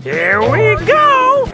Here we go!